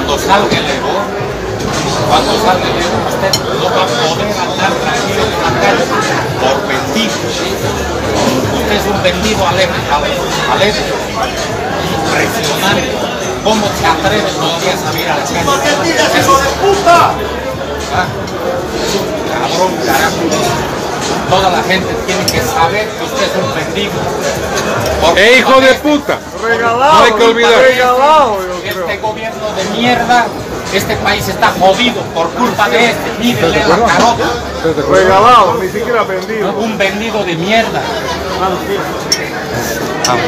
Cuando salga el Evo, cuando salga el Evo, usted no va a poder andar tranquilo en la calle por vendido. Usted es un vendido alegre, alegre, impresionante. ¿Cómo se atreve días a ir a la calle? ¿Por qué tiras, hijo de puta? Ah, es un cabrón, carajo. Toda la gente tiene que saber que usted es un vendido. Por ¡Eh, hijo de puta! Regalado, No hay que olvidar. regalado. Este gobierno de mierda, este país está jodido por culpa de este. Mírenle la carota. Regalado, ni siquiera vendido. Un vendido de mierda.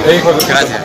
¡Eh, hijo de puta! Gracias.